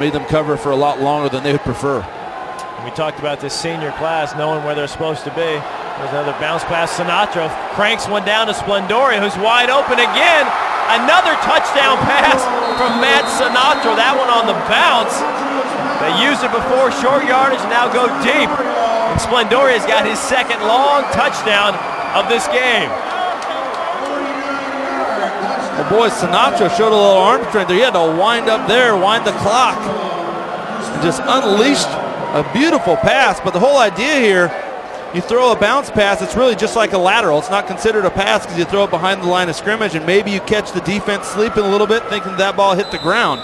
made them cover for a lot longer than they would prefer. We talked about this senior class knowing where they're supposed to be. There's another bounce pass. Sinatro cranks one down to Sblendorio, who's wide open again. Another touchdown pass from Matt Sinatro. That one on the bounce. They used it before, short yardage, now go deep. And Sblendorio's got his second long touchdown of this game. Well, boy, Sinatro showed a little arm strength there. He had to wind up there, wind the clock, and just unleashed a beautiful pass. But the whole idea here you throw a bounce pass, it's really just like a lateral. It's not considered a pass because you throw it behind the line of scrimmage, and maybe you catch the defense sleeping a little bit, thinking that ball hit the ground.